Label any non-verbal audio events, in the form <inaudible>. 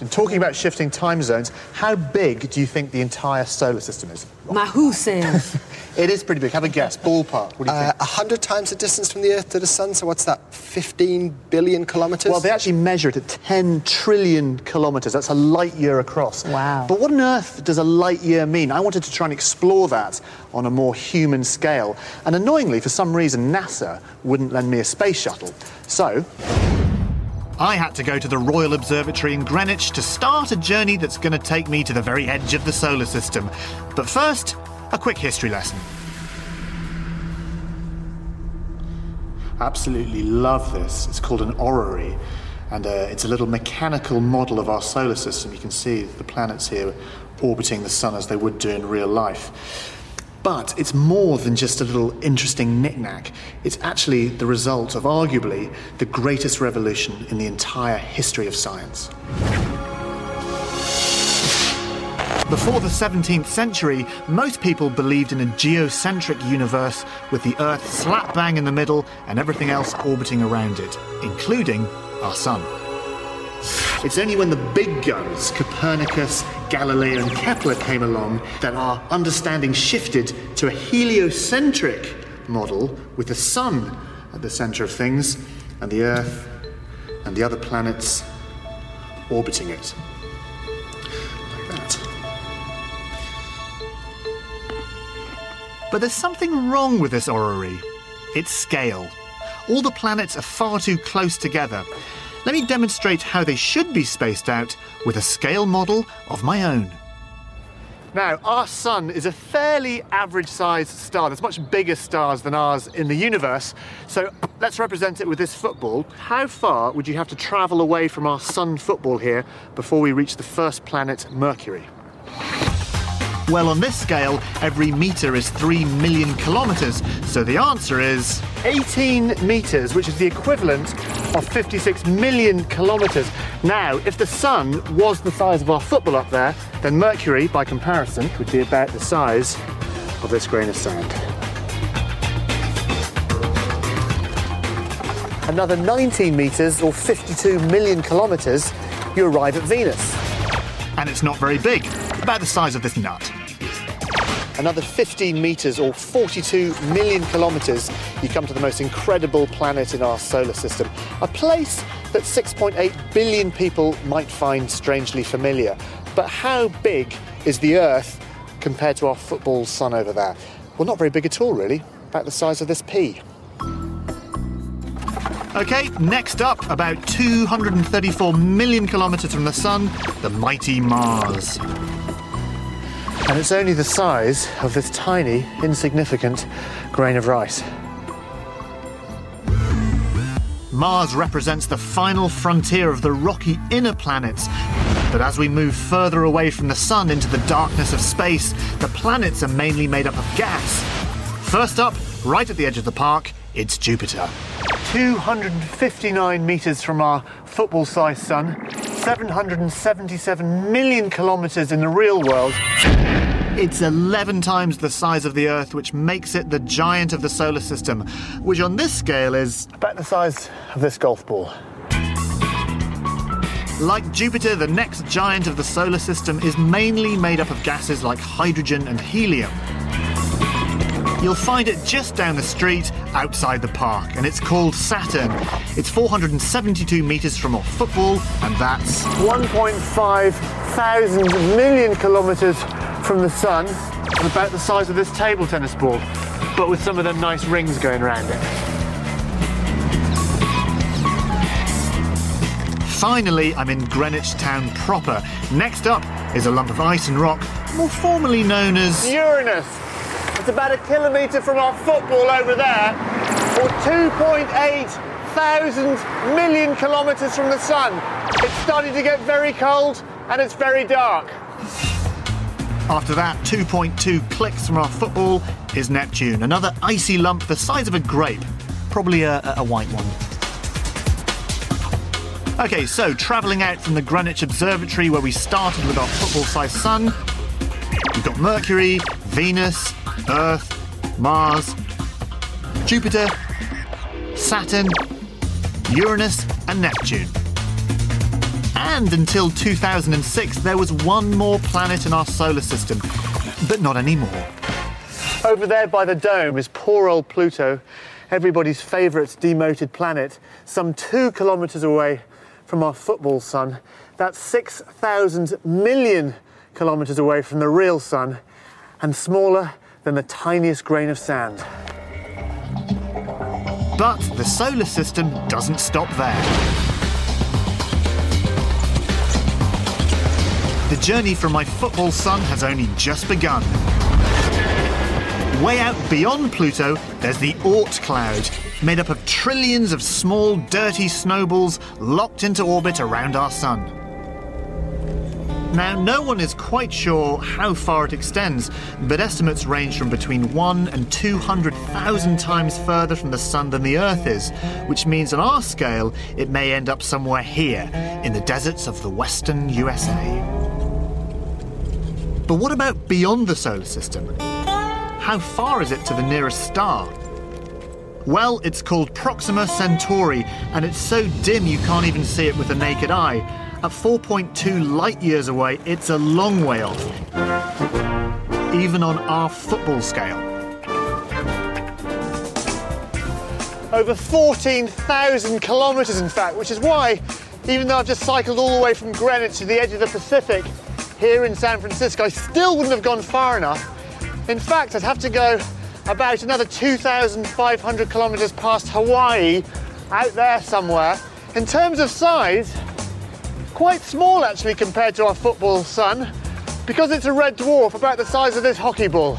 And talking about shifting time zones, how big do you think the entire solar system is? Mahusiv. <laughs> It is pretty big. Have a guess. Ballpark. What do you Uh, think? A hundred times the distance from the Earth to the Sun, so what's that, 15 billion kilometres? Well, they actually measure it at 10 trillion kilometres. That's a light year across. Wow. But what on earth does a light year mean? I wanted to try and explore that on a more human scale. And annoyingly, for some reason, NASA wouldn't lend me a space shuttle. So, I had to go to the Royal Observatory in Greenwich to start a journey that's going to take me to the very edge of the solar system. But first, a quick history lesson. Absolutely love this. It's called an orrery, and uh, it's a little mechanical model of our solar system. You can see the planets here orbiting the sun as they would do in real life. But it's more than just a little interesting knickknack. It's actually the result of arguably the greatest revolution in the entire history of science. Before the 17th century, most people believed in a geocentric universe with the Earth slap bang in the middle and everything else orbiting around it, including our Sun. It's only when the big guns, Copernicus, Galileo, and Kepler, came along that our understanding shifted to a heliocentric model with the Sun at the centre of things and the Earth and the other planets orbiting it. But there's something wrong with this orrery. Its scale. All the planets are far too close together. Let me demonstrate how they should be spaced out with a scale model of my own. Now, our sun is a fairly average sized star. There's much bigger stars than ours in the universe. So let's represent it with this football. How far would you have to travel away from our sun football here before we reach the first planet, Mercury? Well, on this scale, every metre is 3 million kilometres, so the answer is 18 metres, which is the equivalent of 56 million kilometres. Now, if the Sun was the size of our football up there, then Mercury, by comparison, would be about the size of this grain of sand. Another 19 metres, or 52 million kilometres, you arrive at Venus. And it's not very big, about the size of this nut another 15 metres or 42 million kilometres, you come to the most incredible planet in our solar system. A place that 6.8 billion people might find strangely familiar. But how big is the Earth compared to our football sun over there? Well, not very big at all, really. About the size of this pea. Okay, next up, about 234 million kilometres from the Sun, the mighty Mars. And it's only the size of this tiny, insignificant grain of rice. Mars represents the final frontier of the rocky inner planets. But as we move further away from the Sun into the darkness of space, the planets are mainly made up of gas. First up, right at the edge of the park, it's Jupiter. 259 metres from our football sized Sun, 777 million kilometres in the real world. It's 11 times the size of the Earth, which makes it the giant of the solar system, which on this scale is about the size of this golf ball. Like Jupiter, the next giant of the solar system is mainly made up of gases like hydrogen and helium. You'll find it just down the street outside the park, and it's called Saturn. It's 472 metres from our football, and that's 1.5 thousand million kilometres from the sun, about the size of this table tennis ball, but with some of the nice rings going around it. Finally, I'm in Greenwich town proper. Next up is a lump of ice and rock, more formally known as Uranus. It's about a kilometre from our football over there, or 2.8 thousand million kilometres from the sun. It's starting to get very cold and it's very dark. After that, 2.2 clicks from our football is Neptune, another icy lump the size of a grape, probably a, a white one. Okay, so travelling out from the Greenwich Observatory where we started with our football-sized sun, we've got Mercury, Venus, Earth, Mars, Jupiter, Saturn, Uranus, and Neptune. And until 2006, there was one more planet in our solar system, but not anymore. Over there by the dome is poor old Pluto, everybody's favourite demoted planet, some two kilometres away from our football sun. That's 6,000 million kilometres away from the real sun and smaller than the tiniest grain of sand. But the solar system doesn't stop there. The journey from my football sun has only just begun. Way out beyond Pluto, there's the Oort cloud, made up of trillions of small, dirty snowballs locked into orbit around our sun. Now, no one is quite sure how far it extends, but estimates range from between 1 and 200,000 times further from the Sun than the Earth is, which means on our scale it may end up somewhere here, in the deserts of the western USA. But what about beyond the solar system? How far is it to the nearest star? Well, it's called Proxima Centauri, and it's so dim you can't even see it with the naked eye. At 4.2 light years away, it's a long way off, even on our football scale. Over 14,000 kilometres, in fact, which is why, even though I've just cycled all the way from Greenwich to the edge of the Pacific here in San Francisco, I still wouldn't have gone far enough. In fact, I'd have to go about another 2,500 kilometres past Hawaii, out there somewhere. In terms of size, quite small actually compared to our football sun because it's a red dwarf about the size of this hockey ball.